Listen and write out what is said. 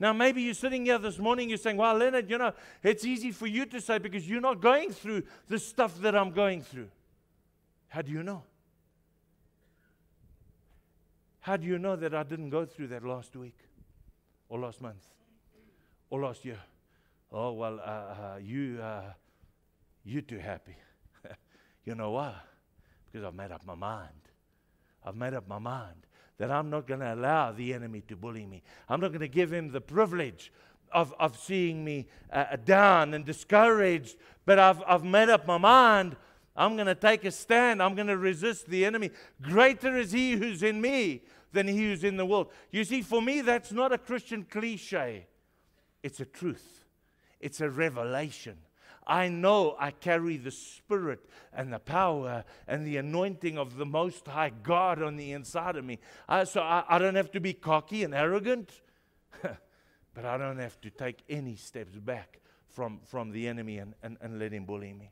Now, maybe you're sitting here this morning, you're saying, Well, Leonard, you know, it's easy for you to say because you're not going through the stuff that I'm going through. How do you know? How do you know that I didn't go through that last week or last month or last year? Oh, well, uh, uh, you, uh, you're too happy. you know why? Because I've made up my mind. I've made up my mind that I'm not going to allow the enemy to bully me. I'm not going to give him the privilege of, of seeing me uh, down and discouraged. But I've, I've made up my mind. I'm going to take a stand. I'm going to resist the enemy. Greater is he who's in me than he who's in the world. You see, for me, that's not a Christian cliche, it's a truth, it's a revelation. I know I carry the Spirit and the power and the anointing of the Most High God on the inside of me. I, so I, I don't have to be cocky and arrogant, but I don't have to take any steps back from, from the enemy and, and, and let him bully me.